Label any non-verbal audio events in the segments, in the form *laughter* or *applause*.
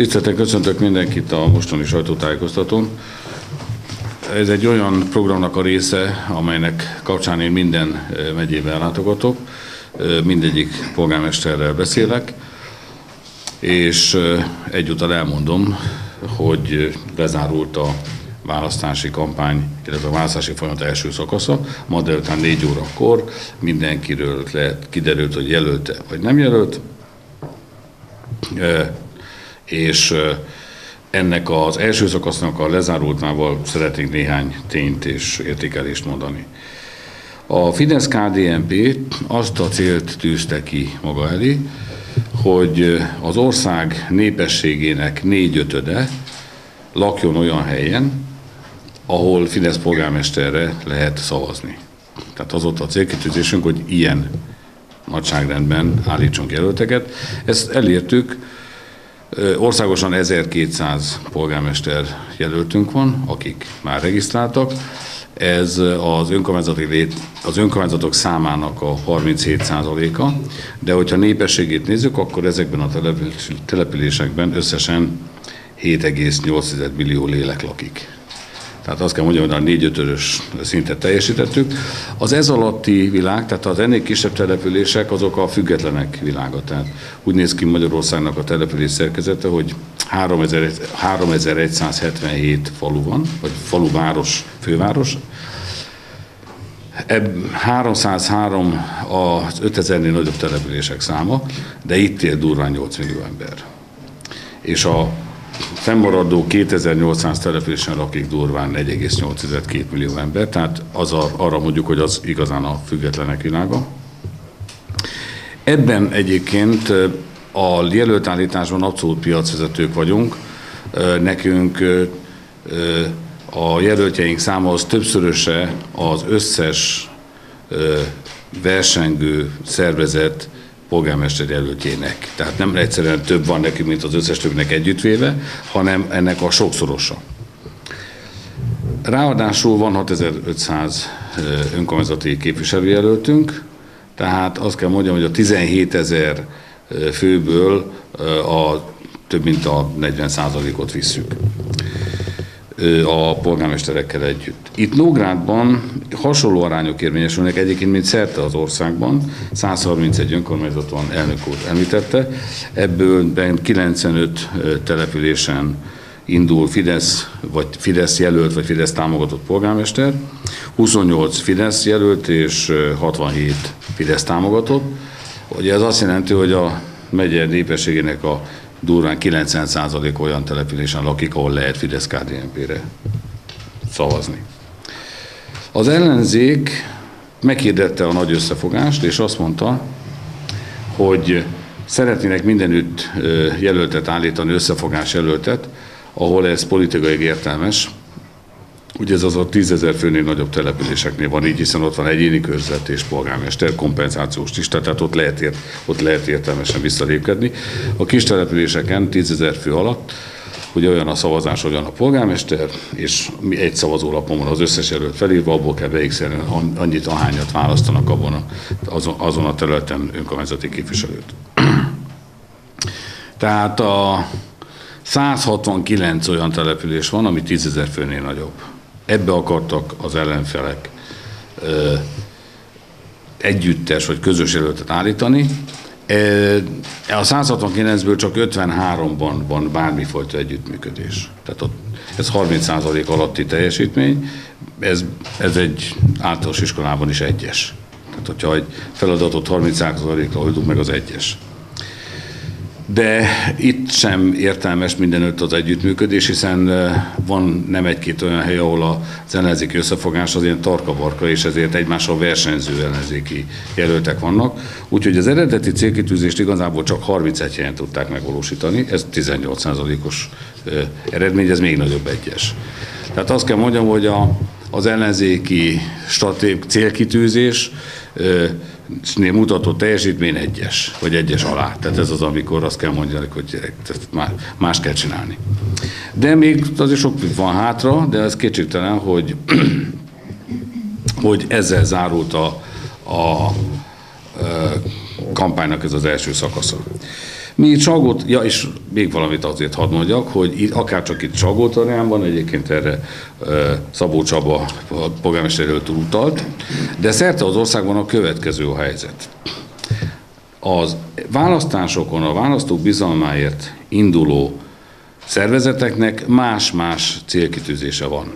Tisztelten köszöntök mindenkit a mostani sajtótájékoztatón. Ez egy olyan programnak a része, amelynek kapcsán én minden megyében látogatok, mindegyik polgármesterrel beszélek, és egyúttal elmondom, hogy lezárult a választási kampány, illetve a választási folyamat első szakasza. Ma délután 4 órakor mindenkiről lehet, kiderült, hogy jelölte vagy nem jelölt, és ennek az első szakasznak a lezárultnával szeretnénk néhány tényt és értékelést mondani. A fidesz KDNP azt a célt tűzte ki maga elé, hogy az ország népességének négyötöde lakjon olyan helyen, ahol Fidesz polgármesterre lehet szavazni. Tehát az ott a célkitűzésünk, hogy ilyen nagyságrendben állítsunk jelölteket. Ezt elértük, országosan 1200 polgármester jelöltünk van, akik már regisztráltak. Ez az, önkormányzati lét, az önkormányzatok számának a 37%-a, de hogyha népességét nézzük, akkor ezekben a településekben összesen 7,8 millió lélek lakik. Tehát azt kell mondjam, hogy a 4 5 szintet teljesítettük. Az ez alatti világ, tehát az ennél kisebb települések, azok a függetlenek világa. Tehát úgy néz ki Magyarországnak a település szerkezete, hogy 3177 falu van, vagy faluváros, főváros. Ebb 303 az 5000-nél nagyobb települések száma, de itt él durván 8 millió ember. És a fennmaradó 2800 településen lakik durván 1,8-2 millió ember, tehát az a, arra mondjuk, hogy az igazán a függetlenek világa. Ebben egyébként a jelöltállításban abszolút piacvezetők vagyunk. Nekünk a jelöltjeink száma az többszöröse az összes versengő szervezet polgármester jelöltjének. Tehát nem egyszerűen több van neki, mint az összes többnek együttvéve, hanem ennek a sokszorosa. Ráadásul van 6500 önkormányzati képviselőjelöltünk, tehát azt kell mondjam, hogy a 17 ezer főből a több mint a 40% ot visszük a polgármesterekkel együtt. Itt Nógrádban hasonló arányok érvényesülnek egyébként, mint szerte az országban. 131 önkormányzat van, elnök úr említette. Ebből 95 településen indul Fidesz, vagy Fidesz jelölt, vagy Fidesz támogatott polgármester, 28 Fidesz jelölt és 67 Fidesz támogatott. Ugye ez azt jelenti, hogy a megye népességének a durván 90% olyan településen lakik, ahol lehet fidesz kdnp re szavazni. Az ellenzék meghirdette a nagy összefogást, és azt mondta, hogy szeretnének mindenütt jelöltet állítani, összefogás jelöltet, ahol ez politikai értelmes, Ugye ez az a tízezer főnél nagyobb településeknél van így, hiszen ott van egyéni körzet és polgármester, kompenzációs lista, tehát ott lehet, ért, ott lehet értelmesen visszalépkedni. A kis településeken tízezer fő alatt hogy olyan a szavazás, olyan a polgármester, és mi egy szavazólapon van az összes jelölt felírva, abból kell beigszelni annyit, ahányat választanak abban a, azon, azon a területen önkormányzati képviselőt. Tehát a 169 olyan település van, ami 10 ezer főnél nagyobb. Ebbe akartak az ellenfelek ö, együttes vagy közös jelöltet állítani. A 169-ből csak 53-ban van bármifajta együttműködés. Tehát ott, ez 30% alatti teljesítmény, ez, ez egy általános iskolában is egyes. Tehát, hogyha egy feladatot 30%-ra oldunk meg, az egyes de itt sem értelmes mindenütt az együttműködés, hiszen van nem egy-két olyan hely, ahol az ellenzéki összefogás az ilyen tarkabarka, és ezért egymással versenyző ellenzéki jelöltek vannak. Úgyhogy az eredeti célkitűzést igazából csak 31 helyen tudták megvalósítani, ez 18%-os eredmény, ez még nagyobb egyes. Tehát azt kell mondjam, hogy a, az ellenzéki stratég célkitűzés mutatott teljesítmény egyes, vagy egyes alá. Tehát ez az, amikor azt kell mondani, hogy más kell csinálni. De még azért sok van hátra, de ez kétségtelen, hogy, *clears throat* hogy ezzel zárult a, a, a kampánynak ez az első szakasza. Mi Salgót, ja és még valamit azért hadd mondjak, hogy itt, akár csak itt Salgótarjánban, egyébként erre Szabó Csaba polgármester utalt, de szerte az országban a következő a helyzet. Az választásokon a választók bizalmáért induló szervezeteknek más-más célkitűzése van.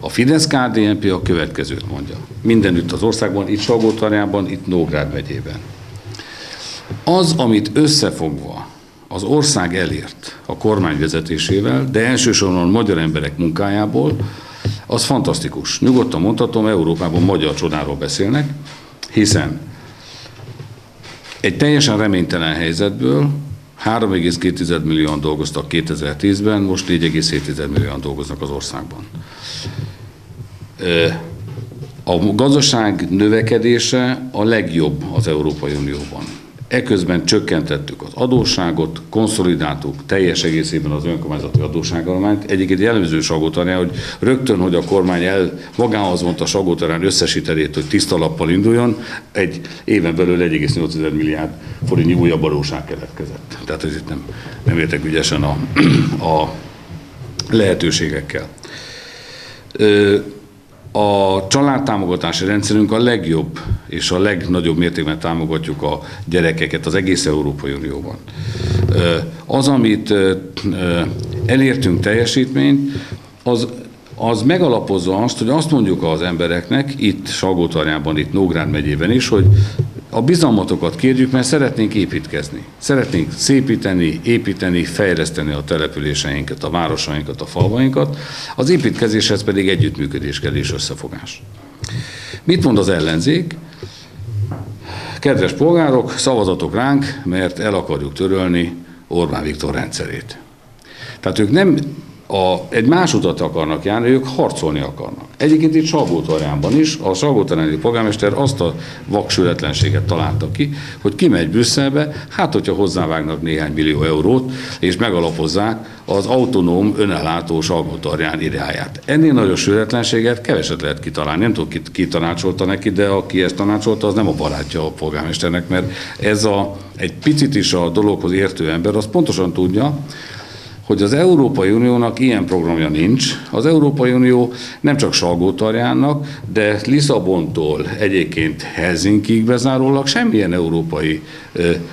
A fidesz KDNP a következőt mondja. Mindenütt az országban, itt Salgótarjában, itt Nógrád megyében. Az, amit összefogva az ország elért a kormány vezetésével, de elsősorban a magyar emberek munkájából, az fantasztikus. Nyugodtan mondhatom, Európában magyar csodáról beszélnek, hiszen egy teljesen reménytelen helyzetből 3,2 millióan dolgoztak 2010-ben, most 4,7 millióan dolgoznak az országban. A gazdaság növekedése a legjobb az Európai Unióban. Eközben csökkentettük az adósságot, konszolidáltuk teljes egészében az önkormányzati adósságalományt. Egyébként jellemző Sagótarján, hogy rögtön, hogy a kormány el magához mondta Sagótarján összesítelét, hogy tiszta lappal induljon, egy éven belül 1,8 milliárd forintnyi újabb adóság keletkezett. Tehát ez itt nem, nem értek ügyesen a, a lehetőségekkel. Ö, a családtámogatási rendszerünk a legjobb és a legnagyobb mértékben támogatjuk a gyerekeket az egész Európai Unióban. Az, amit elértünk teljesítményt, az, az megalapozza azt, hogy azt mondjuk az embereknek, itt Salgótarjában, itt Nógrád megyében is, hogy a bizalmatokat kérjük, mert szeretnénk építkezni. Szeretnénk szépíteni, építeni, fejleszteni a településeinket, a városainkat, a falvainkat. Az építkezéshez pedig együttműködés kell és összefogás. Mit mond az ellenzék? Kedves polgárok, szavazatok ránk, mert el akarjuk törölni Orbán Viktor rendszerét. Tehát ők nem a, egy más utat akarnak járni, ők harcolni akarnak. Egyébként itt Salgótarjánban is a Salgótarjáni polgármester azt a vaksületlenséget találta ki, hogy kimegy Brüsszelbe, hát hogyha hozzávágnak néhány millió eurót, és megalapozzák az autonóm önellátó Salgótarján irányát. Ennél nagyobb sületlenséget keveset lehet kitalálni. Nem tudom, ki, ki tanácsolta neki, de aki ezt tanácsolta, az nem a barátja a polgármesternek, mert ez a, egy picit is a dologhoz értő ember, az pontosan tudja, hogy az Európai Uniónak ilyen programja nincs. Az Európai Unió nem csak Salgótarjánnak, de Lisszabontól egyébként Helsinkiig bezárólag semmilyen európai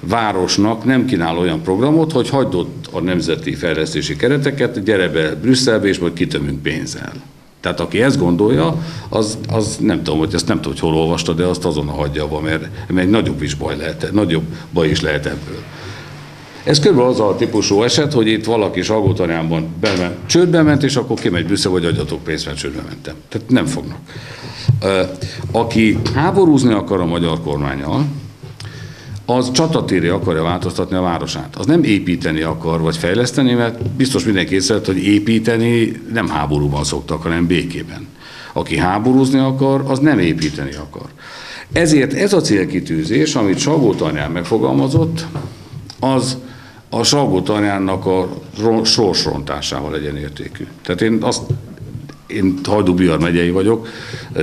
városnak nem kínál olyan programot, hogy hagyd ott a nemzeti fejlesztési kereteket, gyere be Brüsszelbe, és majd kitömünk pénzzel. Tehát aki ezt gondolja, az, az nem tudom, hogy ezt nem tudom, hogy hol olvasta, de azt azon hagyja, mert, mert egy nagyobb is baj lehet, nagyobb baj is lehet ebből. Ez körülbelül az a típusú eset, hogy itt valaki Salgótarjánban bement, csődbe ment, és akkor kimegy Brüsszel, hogy adjatok pénzt, mert csődbe mentem. Tehát nem fognak. Aki háborúzni akar a magyar kormányal, az csatatéré akarja változtatni a városát. Az nem építeni akar, vagy fejleszteni, mert biztos mindenki észrevett, hogy építeni nem háborúban szoktak, hanem békében. Aki háborúzni akar, az nem építeni akar. Ezért ez a célkitűzés, amit Salgó megfogalmazott, az a Salgótarjánnak a sorsrontásával legyen értékű. Tehát én azt én Hajdú Bihar megyei vagyok,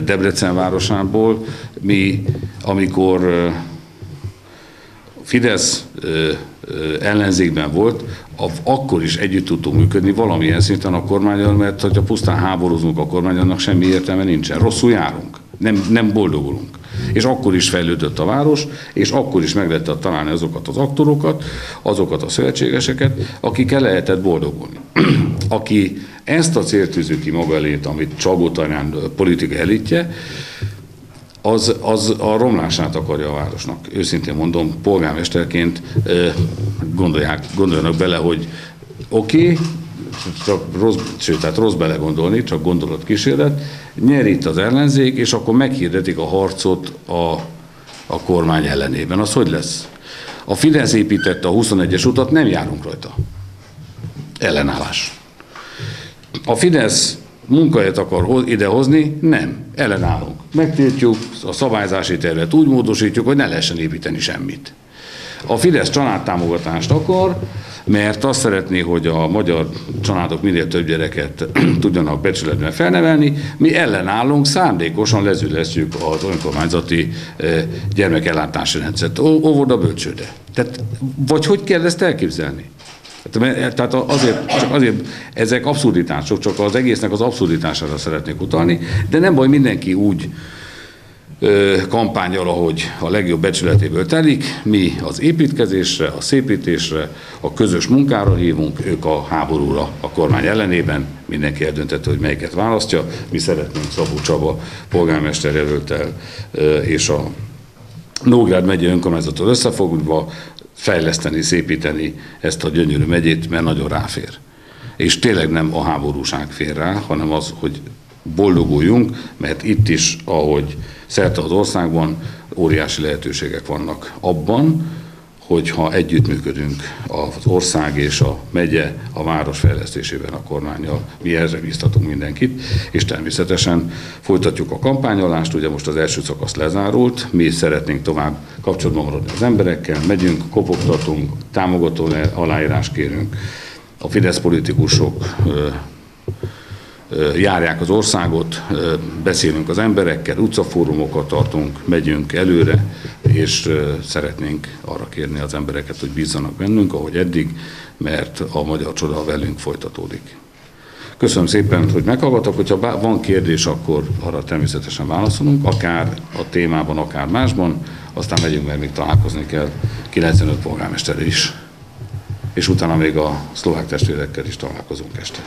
Debrecen városából. Mi, amikor Fidesz ellenzékben volt, akkor is együtt tudtunk működni valamilyen szinten a kormányon, mert ha pusztán háborúzunk a kormányon, semmi értelme nincsen. Rosszul járunk, nem, nem boldogulunk és akkor is fejlődött a város, és akkor is meg lehetett találni azokat az aktorokat, azokat a szövetségeseket, akikkel lehetett boldogulni. *clears throat* Aki ezt a célt tűzi maga elét, amit Csagótanyán politika elitje, az, az a romlását akarja a városnak. Őszintén mondom, polgármesterként gondolják, gondoljanak bele, hogy oké, okay, csak rossz, sőt, tehát rossz belegondolni, csak gondolat kísérlet, nyer itt az ellenzék, és akkor meghirdetik a harcot a, a kormány ellenében. Az hogy lesz? A Fidesz építette a 21-es utat, nem járunk rajta. Ellenállás. A Fidesz munkahelyet akar idehozni, nem, ellenállunk. Megtiltjuk a szabályzási tervet, úgy módosítjuk, hogy ne lehessen építeni semmit. A Fidesz családtámogatást akar, mert azt szeretné, hogy a magyar családok minél több gyereket *clears throat* tudjanak becsületben felnevelni, mi ellenállunk, szándékosan lezülesztjük az önkormányzati gyermekellátási rendszert, óvoda, bölcsőde. Tehát, vagy hogy kell ezt elképzelni? Tehát azért, csak azért ezek abszurditások, csak az egésznek az abszurditására szeretnék utalni, de nem baj, mindenki úgy kampányol, ahogy a legjobb becsületéből telik. Mi az építkezésre, a szépítésre, a közös munkára hívunk, ők a háborúra a kormány ellenében. Mindenki eldöntette, hogy melyiket választja. Mi szeretnénk Szabó Csaba polgármester jelöltel és a Nógrád megye önkormányzatot összefogva fejleszteni, szépíteni ezt a gyönyörű megyét, mert nagyon ráfér. És tényleg nem a háborúság fér rá, hanem az, hogy boldoguljunk, mert itt is, ahogy szerte az országban, óriási lehetőségek vannak abban, hogyha együttműködünk az ország és a megye a város fejlesztésében a kormányjal. Mi ezre biztatunk mindenkit, és természetesen folytatjuk a kampányolást, ugye most az első szakasz lezárult, mi szeretnénk tovább kapcsolatban maradni az emberekkel, megyünk, kopogtatunk, támogató aláírás kérünk, a Fidesz politikusok járják az országot, beszélünk az emberekkel, utcafórumokat tartunk, megyünk előre, és szeretnénk arra kérni az embereket, hogy bízzanak bennünk, ahogy eddig, mert a magyar csoda velünk folytatódik. Köszönöm szépen, hogy meghallgattak. Hogyha van kérdés, akkor arra természetesen válaszolunk, akár a témában, akár másban. Aztán megyünk, mert még találkozni kell 95 polgármester is. És utána még a szlovák testvérekkel is találkozunk este.